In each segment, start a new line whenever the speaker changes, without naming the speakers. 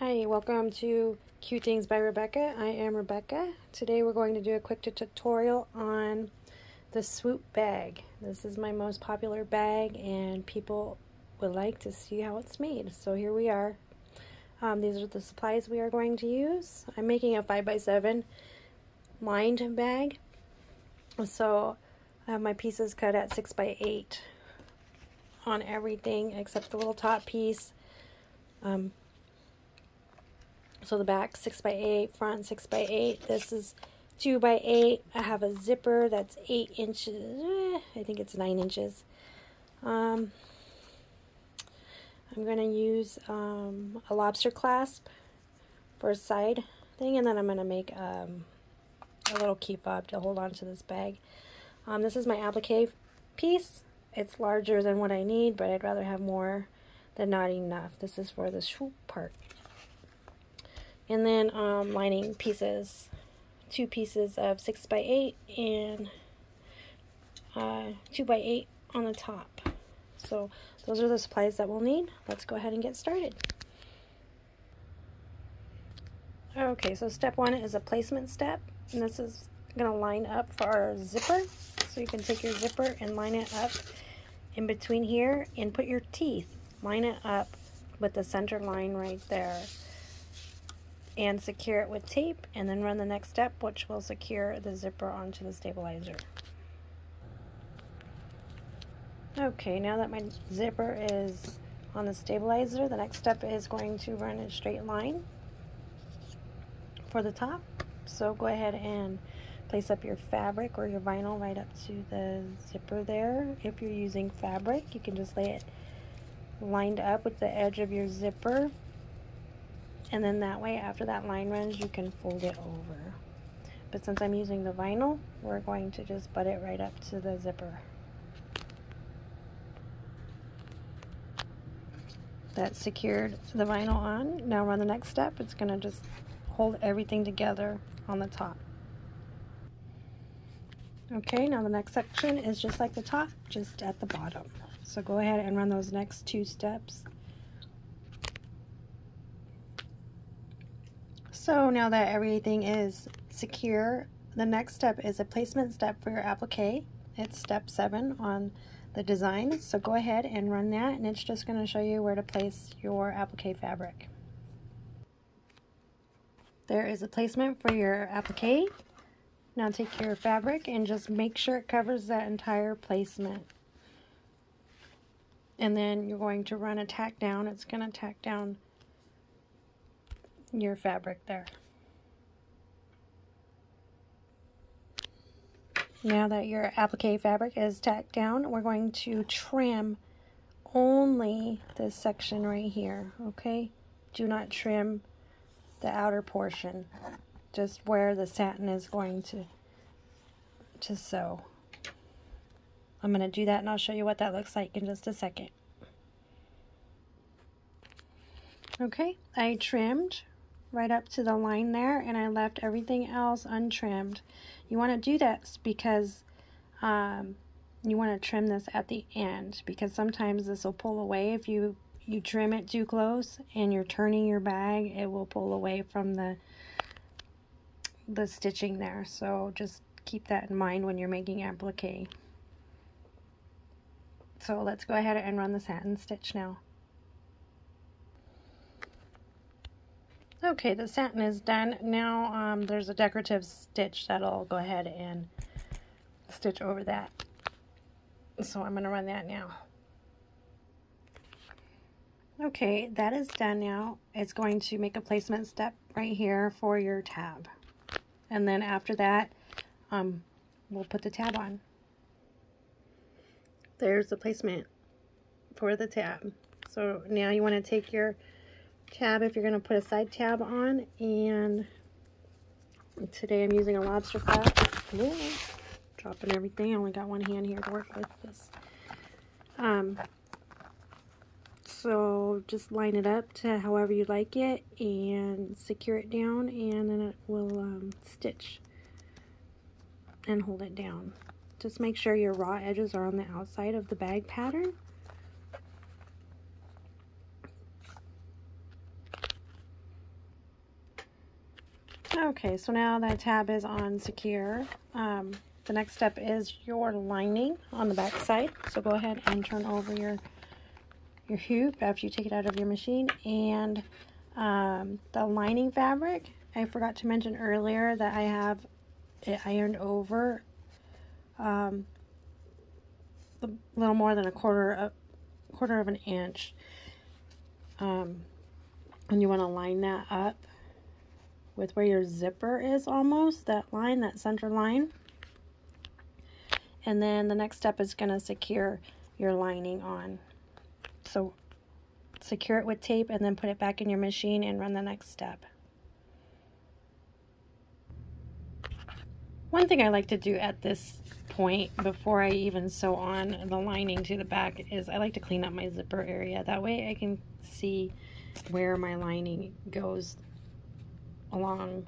Hi, welcome to Cute Things by Rebecca. I am Rebecca. Today we're going to do a quick tutorial on the swoop bag. This is my most popular bag and people would like to see how it's made. So here we are. Um, these are the supplies we are going to use. I'm making a 5x7 lined bag. So I have my pieces cut at 6x8 on everything except the little top piece. Um, so the back 6 by 8 front 6 by 8 This is 2 by 8 I have a zipper that's 8 inches. Eh, I think it's 9 inches. Um, I'm going to use um, a lobster clasp for a side thing. And then I'm going to make um, a little key fob to hold on to this bag. Um, this is my applique piece. It's larger than what I need, but I'd rather have more than not enough. This is for the swoop part and then um, lining pieces two pieces of 6 by 8 and uh, 2 by 8 on the top. So those are the supplies that we'll need. Let's go ahead and get started. Okay so step one is a placement step and this is going to line up for our zipper. So you can take your zipper and line it up in between here and put your teeth. Line it up with the center line right there and secure it with tape and then run the next step which will secure the zipper onto the stabilizer. Okay, now that my zipper is on the stabilizer, the next step is going to run a straight line for the top. So go ahead and place up your fabric or your vinyl right up to the zipper there. If you're using fabric, you can just lay it lined up with the edge of your zipper and then that way after that line runs you can fold it over. But since I'm using the vinyl we're going to just butt it right up to the zipper. That secured the vinyl on. Now run the next step. It's going to just hold everything together on the top. Okay now the next section is just like the top just at the bottom. So go ahead and run those next two steps So now that everything is secure, the next step is a placement step for your applique. It's step seven on the design. So go ahead and run that and it's just going to show you where to place your applique fabric. There is a placement for your applique. Now take your fabric and just make sure it covers that entire placement. And then you're going to run a tack down. It's going to tack down your fabric there. Now that your applique fabric is tacked down, we're going to trim only this section right here, okay? Do not trim the outer portion, just where the satin is going to, to sew. I'm going to do that and I'll show you what that looks like in just a second. Okay, I trimmed right up to the line there and I left everything else untrimmed. You want to do that because um, you want to trim this at the end because sometimes this will pull away if you you trim it too close and you're turning your bag it will pull away from the the stitching there. So just keep that in mind when you're making applique. So let's go ahead and run the satin stitch now Okay, the satin is done. Now um, there's a decorative stitch that I'll go ahead and stitch over that. So I'm going to run that now. Okay, that is done now. It's going to make a placement step right here for your tab. And then after that, um, we'll put the tab on. There's the placement for the tab. So now you want to take your tab if you're going to put a side tab on. And today I'm using a lobster clasp. dropping everything. I only got one hand here to work with this. Um, so just line it up to however you like it and secure it down and then it will um, stitch and hold it down. Just make sure your raw edges are on the outside of the bag pattern Okay, so now that tab is on secure, um, the next step is your lining on the back side. So go ahead and turn over your your hoop after you take it out of your machine and um, the lining fabric. I forgot to mention earlier that I have it ironed over um, a little more than a quarter of quarter of an inch. Um, and you want to line that up with where your zipper is almost, that line, that center line. And then the next step is going to secure your lining on. So secure it with tape and then put it back in your machine and run the next step. One thing I like to do at this point before I even sew on the lining to the back is I like to clean up my zipper area. That way I can see where my lining goes along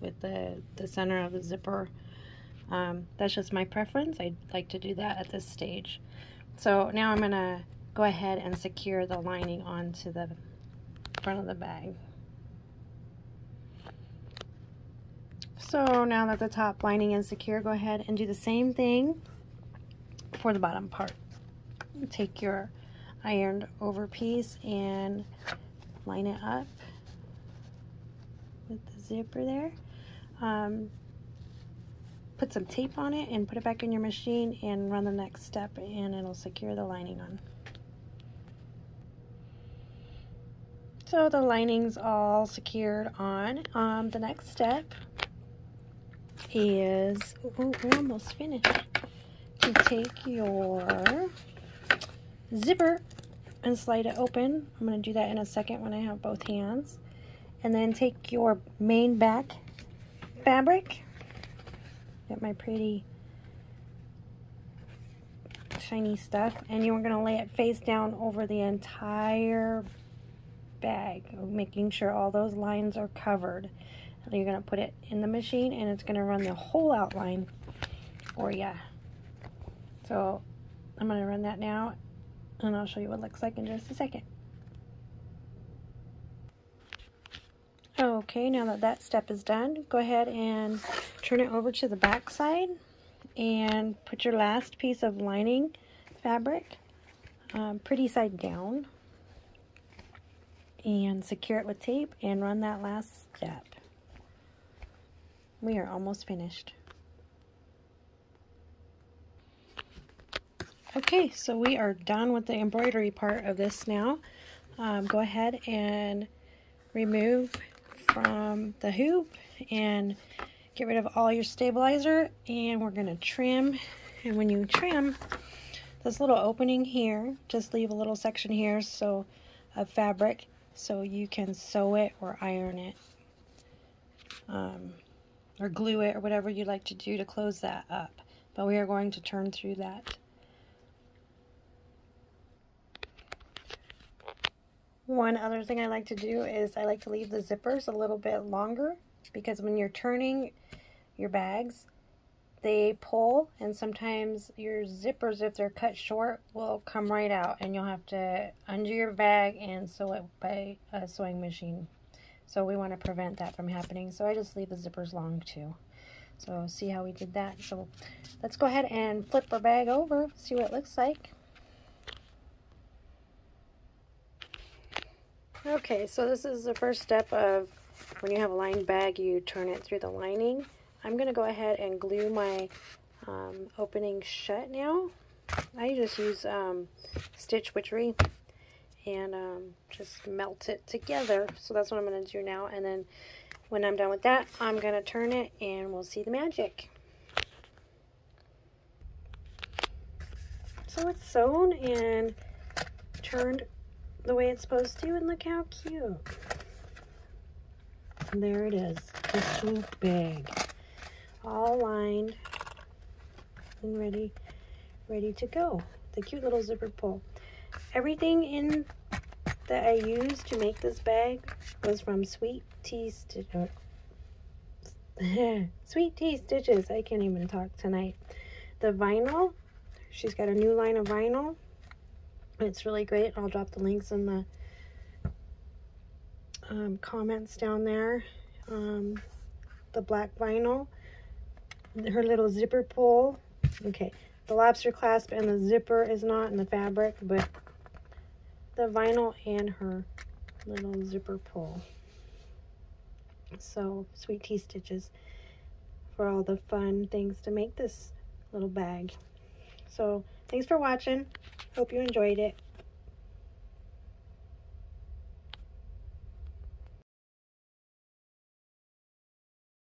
with the, the center of the zipper. Um, that's just my preference. I'd like to do that at this stage. So now I'm going to go ahead and secure the lining onto the front of the bag. So now that the top lining is secure, go ahead and do the same thing for the bottom part. Take your ironed over piece and line it up zipper there. Um, put some tape on it and put it back in your machine and run the next step and it'll secure the lining on. So the lining's all secured on. Um, the next step is, oh, we're almost finished, to take your zipper and slide it open. I'm going to do that in a second when I have both hands. And then take your main back fabric. Get my pretty shiny stuff. And you're going to lay it face down over the entire bag, making sure all those lines are covered. And you're going to put it in the machine and it's going to run the whole outline for you. So I'm going to run that now and I'll show you what it looks like in just a second. Okay, now that that step is done, go ahead and turn it over to the back side and put your last piece of lining fabric um, pretty side down and secure it with tape and run that last step. We are almost finished. Okay, so we are done with the embroidery part of this now. Um, go ahead and remove from the hoop and get rid of all your stabilizer and we're going to trim. And when you trim this little opening here just leave a little section here so of fabric so you can sew it or iron it um, or glue it or whatever you'd like to do to close that up. But we are going to turn through that One other thing I like to do is I like to leave the zippers a little bit longer because when you're turning your bags, they pull and sometimes your zippers, if they're cut short, will come right out and you'll have to undo your bag and sew it by a sewing machine. So we want to prevent that from happening. So I just leave the zippers long too. So see how we did that. So let's go ahead and flip our bag over, see what it looks like. Okay, so this is the first step of when you have a lined bag, you turn it through the lining. I'm going to go ahead and glue my um, opening shut now. I just use um, Stitch Witchery and um, just melt it together. So that's what I'm going to do now. And then when I'm done with that, I'm going to turn it and we'll see the magic. So it's sewn and turned the way it's supposed to and look how cute. There it is, just too big. All lined and ready, ready to go. The cute little zipper pull. Everything in that I used to make this bag was from Sweet Tea Stitches. Uh, Sweet Tea Stitches. I can't even talk tonight. The vinyl, she's got a new line of vinyl it's really great. I'll drop the links in the um, comments down there. Um, the black vinyl, her little zipper pull. Okay, the lobster clasp and the zipper is not in the fabric, but the vinyl and her little zipper pull. So, sweet tea stitches for all the fun things to make this little bag. So, thanks for watching. Hope you enjoyed it.